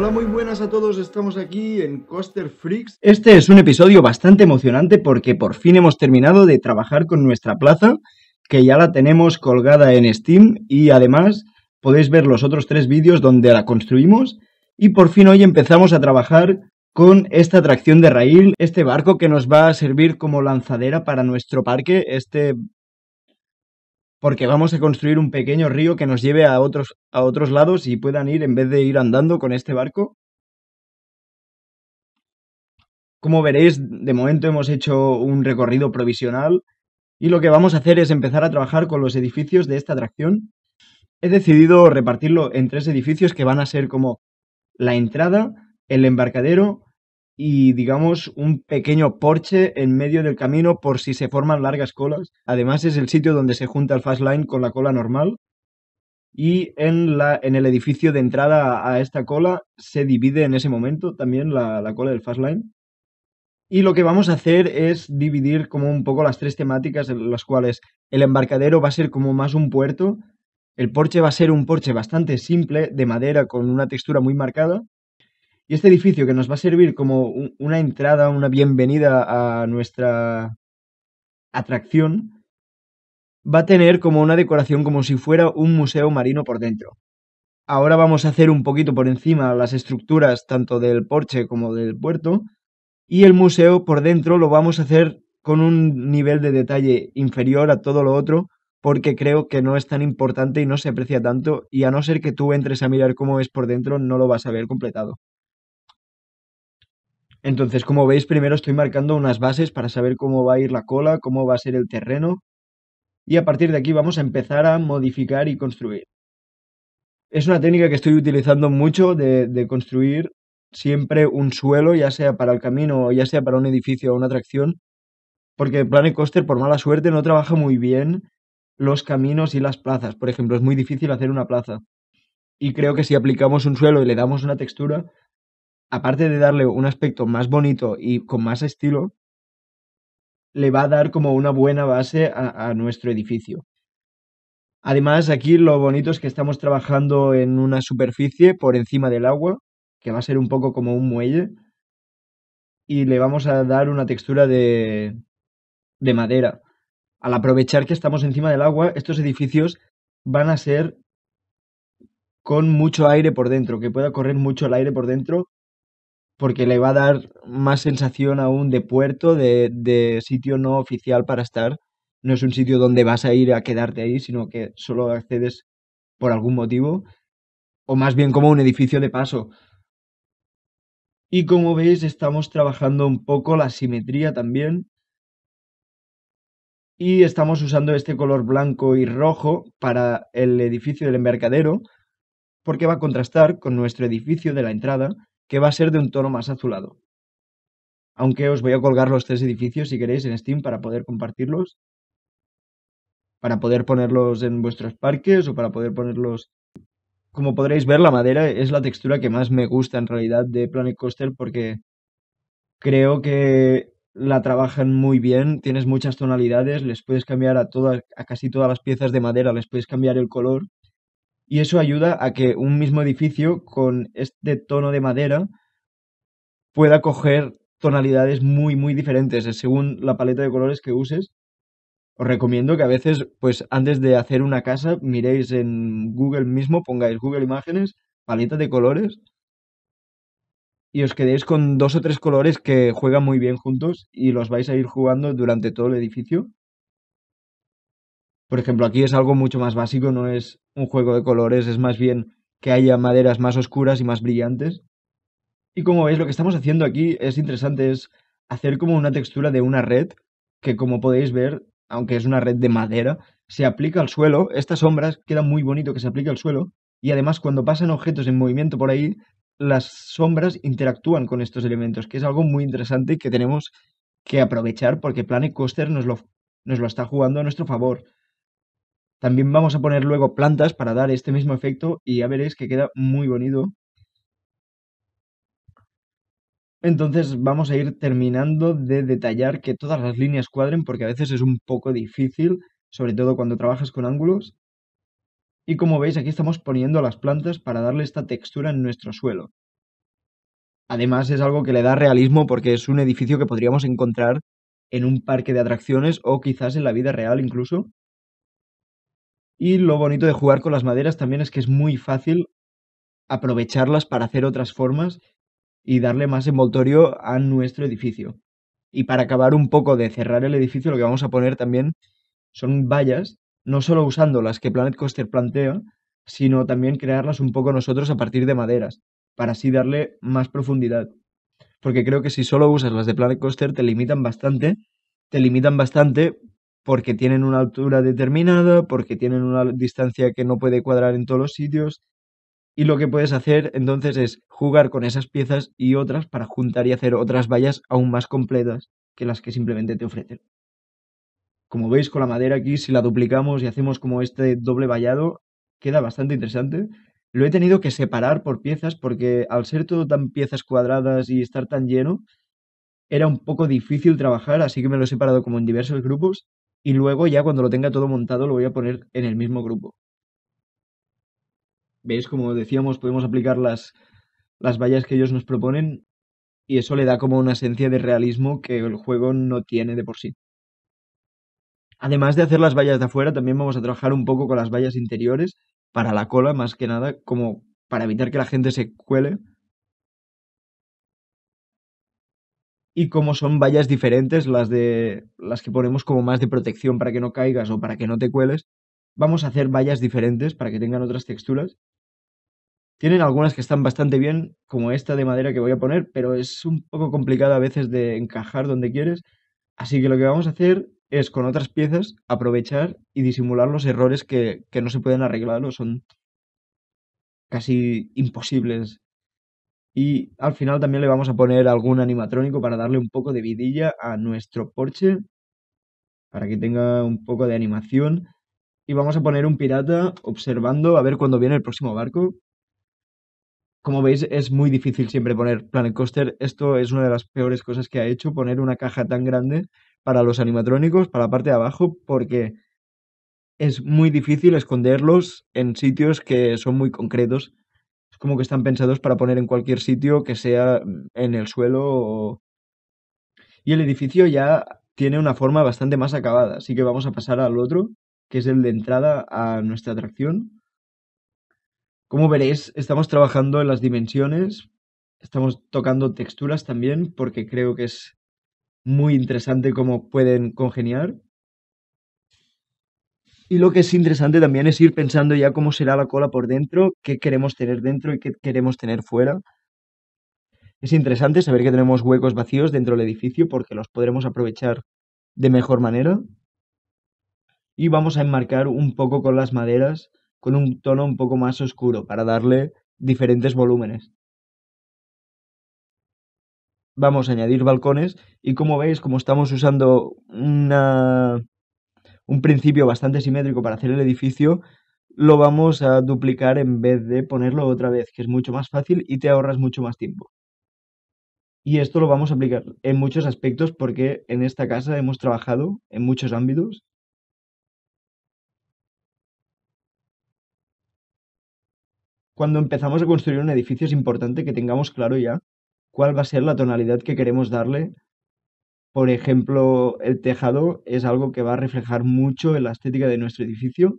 Hola, muy buenas a todos, estamos aquí en Coaster Freaks. Este es un episodio bastante emocionante porque por fin hemos terminado de trabajar con nuestra plaza, que ya la tenemos colgada en Steam y además podéis ver los otros tres vídeos donde la construimos y por fin hoy empezamos a trabajar con esta atracción de raíl, este barco que nos va a servir como lanzadera para nuestro parque, este porque vamos a construir un pequeño río que nos lleve a otros, a otros lados y puedan ir en vez de ir andando con este barco. Como veréis, de momento hemos hecho un recorrido provisional y lo que vamos a hacer es empezar a trabajar con los edificios de esta atracción. He decidido repartirlo en tres edificios que van a ser como la entrada, el embarcadero y digamos un pequeño porche en medio del camino por si se forman largas colas. Además es el sitio donde se junta el fast line con la cola normal. Y en, la, en el edificio de entrada a esta cola se divide en ese momento también la, la cola del fast line. Y lo que vamos a hacer es dividir como un poco las tres temáticas en las cuales el embarcadero va a ser como más un puerto, el porche va a ser un porche bastante simple, de madera con una textura muy marcada, y este edificio que nos va a servir como una entrada, una bienvenida a nuestra atracción, va a tener como una decoración como si fuera un museo marino por dentro. Ahora vamos a hacer un poquito por encima las estructuras tanto del porche como del puerto y el museo por dentro lo vamos a hacer con un nivel de detalle inferior a todo lo otro porque creo que no es tan importante y no se aprecia tanto y a no ser que tú entres a mirar cómo es por dentro no lo vas a ver completado. Entonces, como veis, primero estoy marcando unas bases para saber cómo va a ir la cola, cómo va a ser el terreno. Y a partir de aquí vamos a empezar a modificar y construir. Es una técnica que estoy utilizando mucho de, construir siempre un suelo, ya sea para el camino o ya sea para un edificio o una atracción, porque Planet Coaster, por mala suerte, no trabaja muy bien los caminos y las plazas. Por ejemplo, es muy difícil hacer una plaza. Y creo que si aplicamos un suelo y le damos una textura, aparte de darle un aspecto más bonito y con más estilo, le va a dar como una buena base a, nuestro edificio. Además, aquí lo bonito es que estamos trabajando en una superficie por encima del agua, que va a ser un poco como un muelle, y le vamos a dar una textura de, de madera. Al aprovechar que estamos encima del agua, estos edificios van a ser con mucho aire por dentro, que pueda correr mucho el aire por dentro porque le va a dar más sensación aún de puerto, de, sitio no oficial para estar. No es un sitio donde vas a ir a quedarte ahí, sino que solo accedes por algún motivo, o más bien como un edificio de paso. Y como veis, estamos trabajando un poco la simetría también. Y estamos usando este color blanco y rojo para el edificio del embarcadero, porque va a contrastar con nuestro edificio de la entrada, que va a ser de un tono más azulado. Aunque os voy a colgar los tres edificios si queréis en Steam para poder compartirlos, para poder ponerlos en vuestros parques o para poder ponerlos... Como podréis ver, la madera es la textura que más me gusta en realidad de Planet Coaster porque creo que la trabajan muy bien, tienes muchas tonalidades, les puedes cambiar a todas, a casi todas las piezas de madera, les puedes cambiar el color y eso ayuda a que un mismo edificio con este tono de madera pueda coger tonalidades muy, muy diferentes eh, según la paleta de colores que uses. Os recomiendo que a veces, pues antes de hacer una casa, miréis en Google mismo, pongáis Google Imágenes, paleta de colores, y os quedéis con dos o tres colores que juegan muy bien juntos y los vais a ir jugando durante todo el edificio. Por ejemplo, aquí es algo mucho más básico, no es un juego de colores, es más bien que haya maderas más oscuras y más brillantes. Y como veis, lo que estamos haciendo aquí es interesante, es hacer como una textura de una red, que como podéis ver, aunque es una red de madera, se aplica al suelo, estas sombras queda muy bonito que se aplique al suelo, y además cuando pasan objetos en movimiento por ahí, las sombras interactúan con estos elementos, que es algo muy interesante que tenemos que aprovechar porque Planet Coaster nos lo, nos lo está jugando a nuestro favor. También vamos a poner luego plantas para dar este mismo efecto y ya veréis que queda muy bonito. Entonces vamos a ir terminando de detallar que todas las líneas cuadren porque a veces es un poco difícil, sobre todo cuando trabajas con ángulos. Y como veis aquí estamos poniendo las plantas para darle esta textura en nuestro suelo. Además es algo que le da realismo porque es un edificio que podríamos encontrar en un parque de atracciones o quizás en la vida real incluso. Y lo bonito de jugar con las maderas también es que es muy fácil aprovecharlas para hacer otras formas y darle más envoltorio a nuestro edificio. Y para acabar un poco de cerrar el edificio, lo que vamos a poner también son vallas, no solo usando las que Planet Coaster plantea, sino también crearlas un poco nosotros a partir de maderas, para así darle más profundidad. Porque creo que si solo usas las de Planet Coaster te limitan bastante, te limitan bastante porque tienen una altura determinada, porque tienen una distancia que no puede cuadrar en todos los sitios. Y lo que puedes hacer entonces es jugar con esas piezas y otras para juntar y hacer otras vallas aún más completas que las que simplemente te ofrecen. Como veis con la madera aquí, si la duplicamos y hacemos como este doble vallado, queda bastante interesante. Lo he tenido que separar por piezas porque al ser todo tan piezas cuadradas y estar tan lleno, era un poco difícil trabajar, así que me lo he separado como en diversos grupos y luego ya cuando lo tenga todo montado lo voy a poner en el mismo grupo. ¿Veis? Como decíamos, podemos aplicar las, las vallas que ellos nos proponen y eso le da como una esencia de realismo que el juego no tiene de por sí. Además de hacer las vallas de afuera, también vamos a trabajar un poco con las vallas interiores para la cola, más que nada, como para evitar que la gente se cuele. Y como son vallas diferentes, las de las que ponemos como más de protección para que no caigas o para que no te cueles, vamos a hacer vallas diferentes para que tengan otras texturas. Tienen algunas que están bastante bien, como esta de madera que voy a poner, pero es un poco complicada a veces de encajar donde quieres. Así que lo que vamos a hacer es con otras piezas aprovechar y disimular los errores que, que no se pueden arreglar o son casi imposibles. Y al final también le vamos a poner algún animatrónico para darle un poco de vidilla a nuestro Porsche, para que tenga un poco de animación. Y vamos a poner un pirata observando a ver cuándo viene el próximo barco. Como veis, es muy difícil siempre poner Planet Coaster. Esto es una de las peores cosas que ha hecho, poner una caja tan grande para los animatrónicos, para la parte de abajo, porque es muy difícil esconderlos en sitios que son muy concretos. Como que están pensados para poner en cualquier sitio que sea en el suelo. Y el edificio ya tiene una forma bastante más acabada, así que vamos a pasar al otro, que es el de entrada a nuestra atracción. Como veréis, estamos trabajando en las dimensiones, estamos tocando texturas también, porque creo que es muy interesante cómo pueden congeniar. Y lo que es interesante también es ir pensando ya cómo será la cola por dentro, qué queremos tener dentro y qué queremos tener fuera. Es interesante saber que tenemos huecos vacíos dentro del edificio porque los podremos aprovechar de mejor manera. Y vamos a enmarcar un poco con las maderas, con un tono un poco más oscuro para darle diferentes volúmenes vamos a añadir balcones y como veis, como estamos usando una, un principio bastante simétrico para hacer el edificio, lo vamos a duplicar en vez de ponerlo otra vez, que es mucho más fácil y te ahorras mucho más tiempo. Y esto lo vamos a aplicar en muchos aspectos porque en esta casa hemos trabajado en muchos ámbitos. Cuando empezamos a construir un edificio es importante que tengamos claro ya cuál va a ser la tonalidad que queremos darle. Por ejemplo, el tejado es algo que va a reflejar mucho en la estética de nuestro edificio.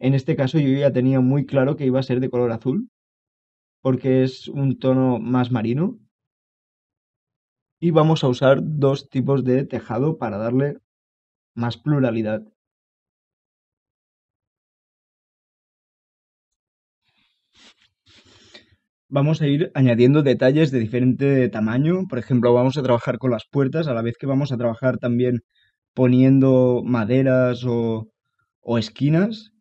En este caso yo ya tenía muy claro que iba a ser de color azul, porque es un tono más marino. Y vamos a usar dos tipos de tejado para darle más pluralidad. Vamos a ir añadiendo detalles de diferente tamaño. Por ejemplo, vamos a trabajar con las puertas, a la vez que vamos a trabajar también poniendo maderas o, esquinas.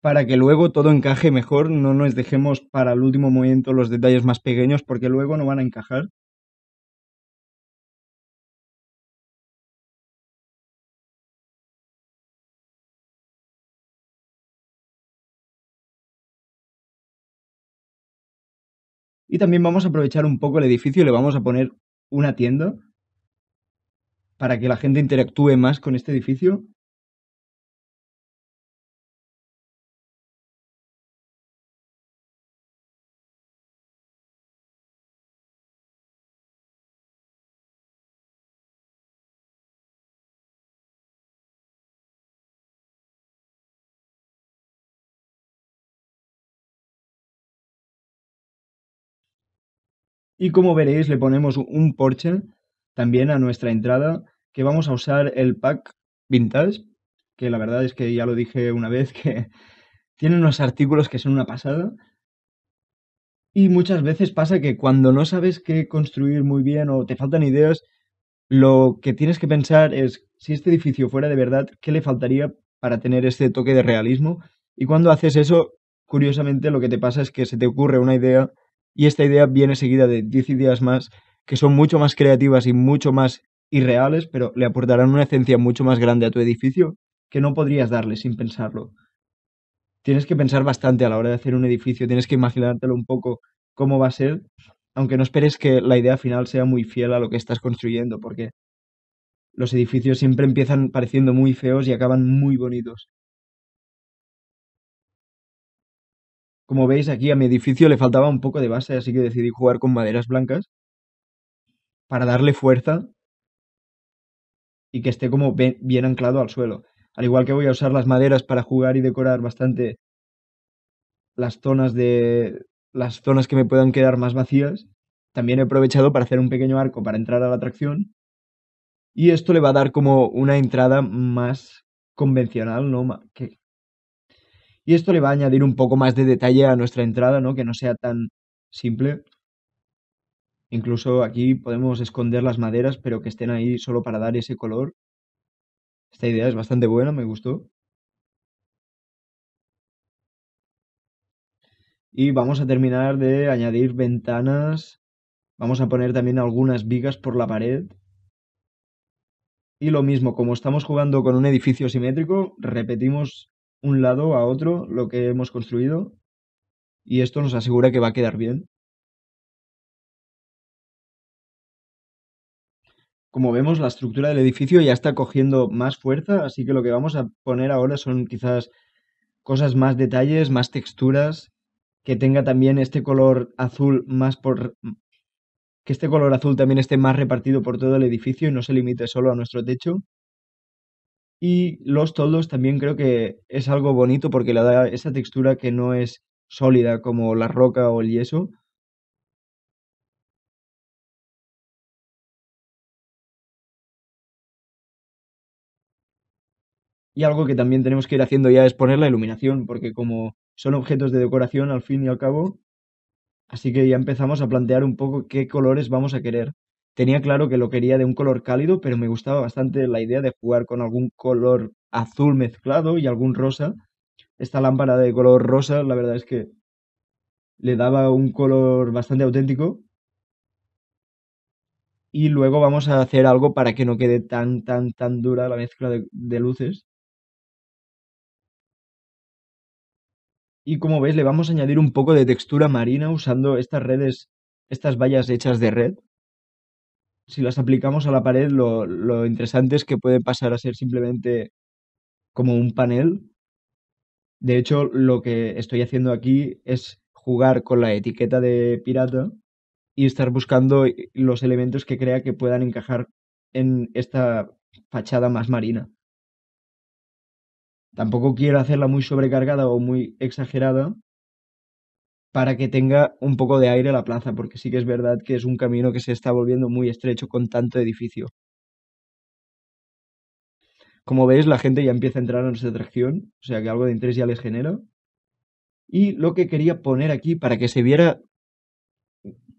Para que luego todo encaje mejor, no nos dejemos para el último momento los detalles más pequeños porque luego no van a encajar. Y también vamos a aprovechar un poco el edificio y le vamos a poner una tienda para que la gente interactúe más con este edificio. Y como veréis, le ponemos un Porsche también a nuestra entrada, que vamos a usar el pack vintage, que la verdad es que ya lo dije una vez, que tiene unos artículos que son una pasada. Y muchas veces pasa que cuando no sabes qué construir muy bien o te faltan ideas, lo que tienes que pensar es, si este edificio fuera de verdad, ¿qué le faltaría para tener este toque de realismo? Y cuando haces eso, curiosamente lo que te pasa es que se te ocurre una idea y esta idea viene seguida de 10 ideas más que son mucho más creativas y mucho más irreales, pero le aportarán una esencia mucho más grande a tu edificio que no podrías darle sin pensarlo. Tienes que pensar bastante a la hora de hacer un edificio, tienes que imaginártelo un poco cómo va a ser, aunque no esperes que la idea final sea muy fiel a lo que estás construyendo, porque los edificios siempre empiezan pareciendo muy feos y acaban muy bonitos. Como veis aquí a mi edificio le faltaba un poco de base, así que decidí jugar con maderas blancas para darle fuerza y que esté como bien anclado al suelo. Al igual que voy a usar las maderas para jugar y decorar bastante las zonas de las zonas que me puedan quedar más vacías, también he aprovechado para hacer un pequeño arco para entrar a la atracción. Y esto le va a dar como una entrada más convencional, ¿no? Que, y esto le va a añadir un poco más de detalle a nuestra entrada, ¿no? Que no sea tan simple. Incluso aquí podemos esconder las maderas, pero que estén ahí solo para dar ese color. Esta idea es bastante buena, me gustó. Y vamos a terminar de añadir ventanas. Vamos a poner también algunas vigas por la pared. Y lo mismo, como estamos jugando con un edificio simétrico, repetimos un lado a otro lo que hemos construido y esto nos asegura que va a quedar bien. Como vemos, la estructura del edificio ya está cogiendo más fuerza, así que lo que vamos a poner ahora son quizás cosas más detalles, más texturas, que tenga también este color azul más por... que este color azul también esté más repartido por todo el edificio y no se limite solo a nuestro techo. Y los toldos también creo que es algo bonito porque le da esa textura que no es sólida como la roca o el yeso. Y algo que también tenemos que ir haciendo ya es poner la iluminación, porque como son objetos de decoración al fin y al cabo, así que ya empezamos a plantear un poco qué colores vamos a querer. Tenía claro que lo quería de un color cálido, pero me gustaba bastante la idea de jugar con algún color azul mezclado y algún rosa. Esta lámpara de color rosa, la verdad es que le daba un color bastante auténtico. Y luego vamos a hacer algo para que no quede tan, tan, tan dura la mezcla de, luces. Y como veis, le vamos a añadir un poco de textura marina usando estas redes, estas vallas hechas de red si las aplicamos a la pared, lo, interesante es que puede pasar a ser simplemente como un panel. De hecho, lo que estoy haciendo aquí es jugar con la etiqueta de pirata y estar buscando los elementos que crea que puedan encajar en esta fachada más marina. Tampoco quiero hacerla muy sobrecargada o muy exagerada, para que tenga un poco de aire la plaza, porque sí que es verdad que es un camino que se está volviendo muy estrecho con tanto edificio. Como veis, la gente ya empieza a entrar en nuestra atracción, o sea que algo de interés ya les genera. Y lo que quería poner aquí para que se viera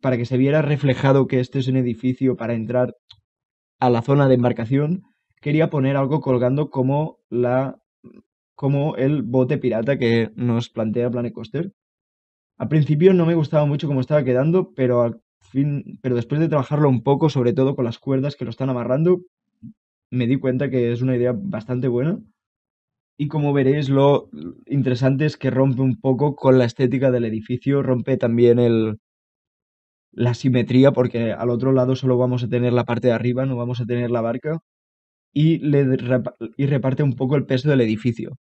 para que se viera reflejado que este es un edificio para entrar a la zona de embarcación, quería poner algo colgando como la como el bote pirata que nos plantea Planet Coaster. Al principio no me gustaba mucho cómo estaba quedando, pero al fin, pero después de trabajarlo un poco, sobre todo con las cuerdas que lo están amarrando, me di cuenta que es una idea bastante buena. Y como veréis, lo interesante es que rompe un poco con la estética del edificio, rompe también el, la simetría, porque al otro lado solo vamos a tener la parte de arriba, no vamos a tener la barca, y, le, y reparte un poco el peso del edificio.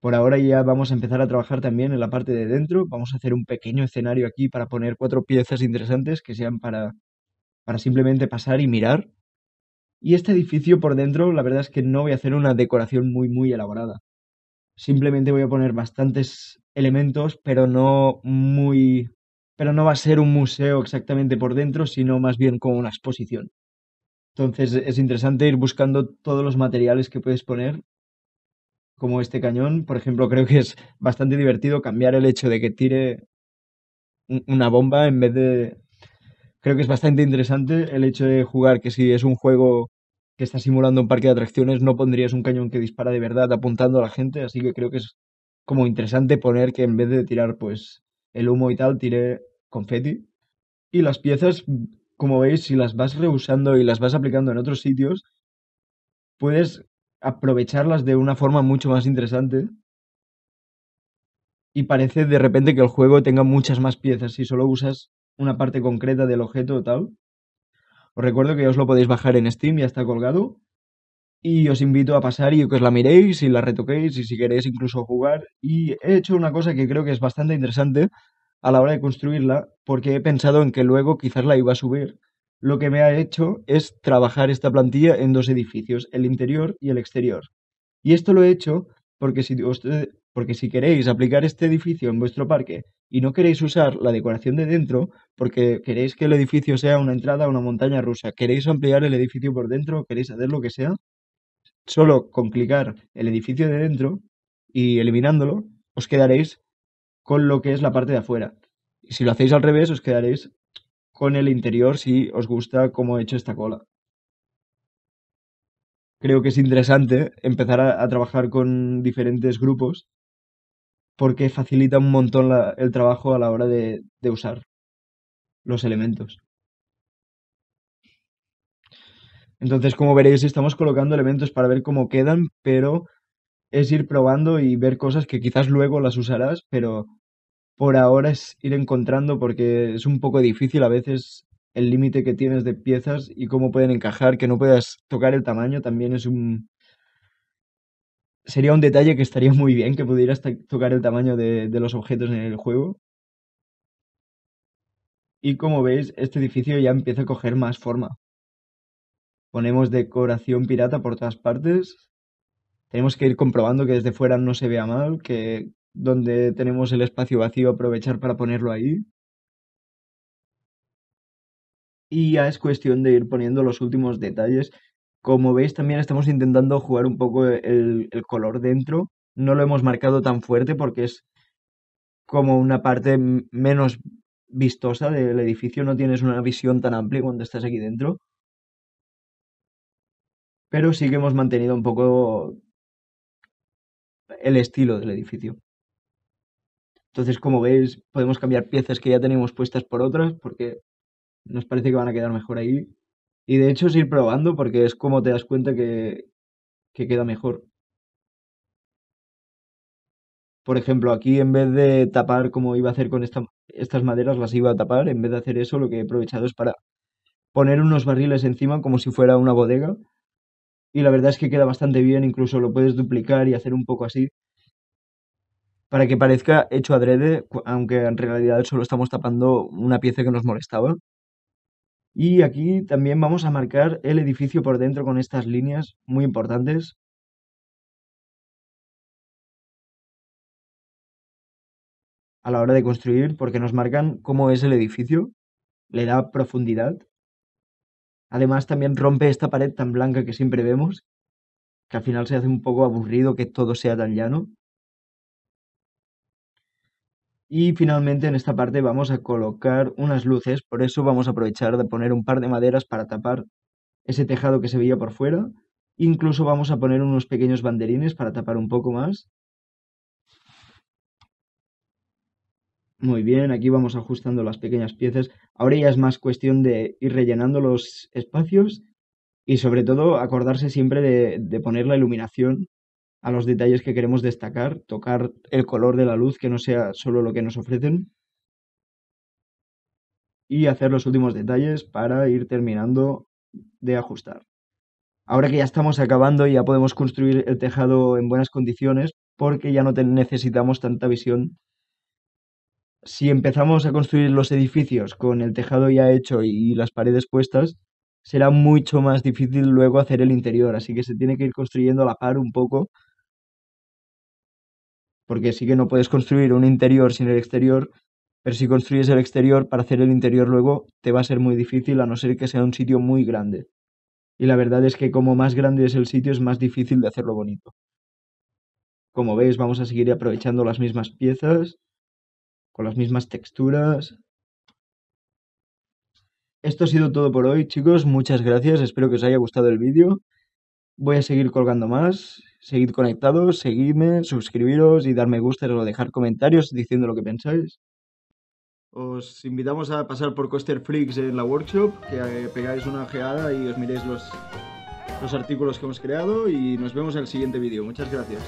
Por ahora ya vamos a empezar a trabajar también en la parte de dentro. Vamos a hacer un pequeño escenario aquí para poner cuatro piezas interesantes que sean para, para simplemente pasar y mirar. Y este edificio por dentro, la verdad es que no voy a hacer una decoración muy, muy elaborada. Simplemente voy a poner bastantes elementos, pero no muy pero no va a ser un museo exactamente por dentro, sino más bien como una exposición. Entonces es interesante ir buscando todos los materiales que puedes poner, como este cañón. Por ejemplo, creo que es bastante divertido cambiar el hecho de que tire una bomba en vez de... Creo que es bastante interesante el hecho de jugar que si es un juego que está simulando un parque de atracciones, no pondrías un cañón que dispara de verdad apuntando a la gente, así que creo que es como interesante poner que en vez de tirar pues el humo y tal, tire confeti. Y las piezas, como veis, si las vas reusando y las vas aplicando en otros sitios, puedes aprovecharlas de una forma mucho más interesante. Y parece de repente que el juego tenga muchas más piezas si solo usas una parte concreta del objeto o tal. Os recuerdo que os lo podéis bajar en Steam, ya está colgado. Y os invito a pasar y que os la miréis y la retoquéis y si queréis incluso jugar. Y he hecho una cosa que creo que es bastante interesante a la hora de construirla porque he pensado en que luego quizás la iba a subir. Lo que me ha hecho es trabajar esta plantilla en dos edificios, el interior y el exterior. Y esto lo he hecho porque si, queréis aplicar este edificio en vuestro parque y no queréis usar la decoración de dentro, porque queréis que el edificio sea una entrada a una montaña rusa, queréis ampliar el edificio por dentro, queréis hacer lo que sea, solo con clicar el edificio de dentro y eliminándolo, os quedaréis con lo que es la parte de afuera. Y si lo hacéis al revés, os quedaréis con el interior si os gusta cómo he hecho esta cola. Creo que es interesante empezar a, trabajar con diferentes grupos porque facilita un montón el trabajo a la hora de usar los elementos. Entonces, como veréis, estamos colocando elementos para ver cómo quedan, pero es ir probando y ver cosas que quizás luego las usarás, pero por ahora es ir encontrando porque es un poco difícil a veces el límite que tienes de piezas y cómo pueden encajar, que no puedas tocar el tamaño, también es un... Sería un detalle que estaría muy bien que pudieras tocar el tamaño de, los objetos en el juego. Y como veis, este edificio ya empieza a coger más forma. Ponemos decoración pirata por todas partes. Tenemos que ir comprobando que desde fuera no se vea mal, que donde tenemos el espacio vacío aprovechar para ponerlo ahí. Y ya es cuestión de ir poniendo los últimos detalles. Como veis también estamos intentando jugar un poco el, color dentro. No lo hemos marcado tan fuerte porque es como una parte menos vistosa del edificio, no tienes una visión tan amplia cuando estás aquí dentro pero sí que hemos mantenido un poco el estilo del edificio. Entonces, como veis, podemos cambiar piezas que ya tenemos puestas por otras porque nos parece que van a quedar mejor ahí. Y de hecho es ir probando porque es como te das cuenta que, queda mejor. Por ejemplo, aquí en vez de tapar como iba a hacer con estas maderas, las iba a tapar. En vez de hacer eso, lo que he aprovechado es para poner unos barriles encima como si fuera una bodega y la verdad es que queda bastante bien, incluso lo puedes duplicar y hacer un poco así para que parezca hecho adrede, aunque en realidad solo estamos tapando una pieza que nos molestaba. Y aquí también vamos a marcar el edificio por dentro con estas líneas muy importantes. a la hora de construir porque nos marcan cómo es el edificio, le da profundidad Además, también rompe esta pared tan blanca que siempre vemos, que al final se hace un poco aburrido que todo sea tan llano. Y finalmente en esta parte vamos a colocar unas luces, por eso vamos a aprovechar de poner un par de maderas para tapar ese tejado que se veía por fuera. Incluso vamos a poner unos pequeños banderines para tapar un poco más. Muy bien, aquí vamos ajustando las pequeñas piezas. Ahora ya es más cuestión de ir rellenando los espacios y sobre todo acordarse siempre de, poner la iluminación a los detalles que queremos destacar, tocar el color de la luz que no sea solo lo que nos ofrecen y hacer los últimos detalles para ir terminando de ajustar. Ahora que ya estamos acabando ya podemos construir el tejado en buenas condiciones porque ya no necesitamos tanta visión si empezamos a construir los edificios con el tejado ya hecho y las paredes puestas, será mucho más difícil luego hacer el interior, así que se tiene que ir construyendo a la par un poco, porque sí que no puedes construir un interior sin el exterior, Pero si construyes el exterior, para hacer el interior luego te va a ser muy difícil a no ser que sea un sitio muy grande. Y la verdad es que como más grande es el sitio es más difícil de hacerlo bonito. Como veis vamos a seguir aprovechando las mismas piezas, con las mismas texturas. Esto ha sido todo por hoy chicos, muchas gracias, espero que os haya gustado el vídeo. Voy a seguir colgando más, seguid conectados, seguidme, suscribiros y dar me gusta o dejar comentarios diciendo lo que pensáis. Os invitamos a pasar por Coaster Flix en la workshop, que pegáis una ojeada y os miréis los, los artículos que hemos creado y nos vemos en el siguiente vídeo. Muchas gracias.